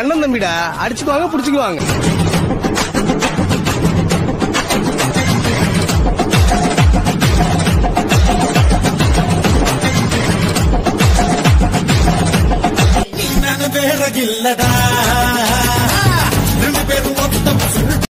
அண்ணன் தம்பிடா அடிச்சுக்குவாங்க புடிச்சுக்குவாங்க. ನಾನು